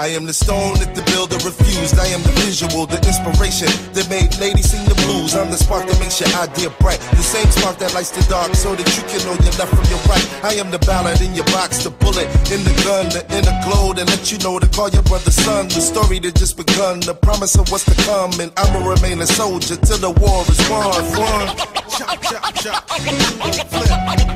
I am the stone that the builder refused. I am the visual, the inspiration that made ladies sing the blues. I'm the spark that makes your idea bright. The same spark that lights the dark so that you can know your left from your right. I am the ballad in your box, the bullet in the gun, the inner glow that let you know to call your brother son. The story that just begun, the promise of what's to come. And I'ma remain a soldier till the war is won. Chop, chop, chop. Flip.